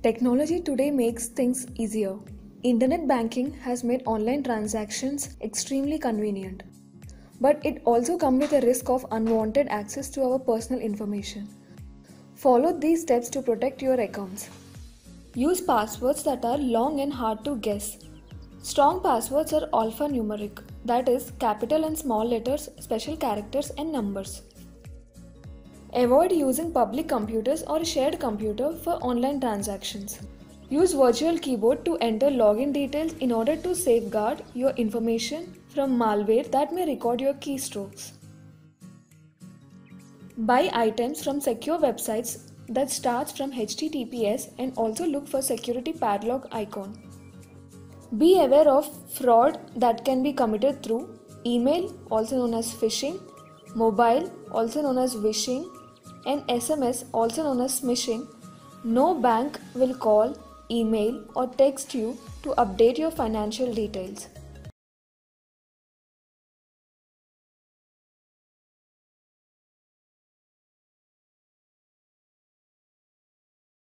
Technology today makes things easier. Internet banking has made online transactions extremely convenient. But it also comes with a risk of unwanted access to our personal information. Follow these steps to protect your accounts. Use passwords that are long and hard to guess. Strong passwords are alphanumeric, that is, capital and small letters, special characters, and numbers. Avoid using public computers or shared computer for online transactions. Use virtual keyboard to enter login details in order to safeguard your information from malware that may record your keystrokes. Buy items from secure websites that starts from HTTPS and also look for security padlock icon. Be aware of fraud that can be committed through email also known as phishing, mobile also known as vishing and SMS also known as smishing. No bank will call, email or text you to update your financial details.